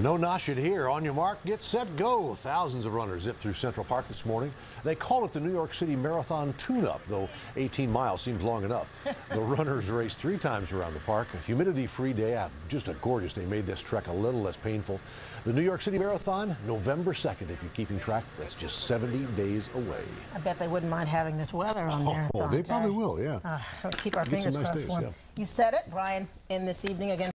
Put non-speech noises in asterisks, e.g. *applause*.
No noshing here. On your mark, get set, go. Thousands of runners zipped through Central Park this morning. They call it the New York City Marathon Tune-Up, though 18 miles seems long enough. *laughs* the runners raced three times around the park. A humidity-free day out. Just a gorgeous day. Made this trek a little less painful. The New York City Marathon, November 2nd. If you're keeping track, that's just 70 days away. I bet they wouldn't mind having this weather on oh, Marathon Oh, they probably will, yeah. Uh, keep our Get fingers nice crossed days, them yeah. You said it, Brian, in this evening again.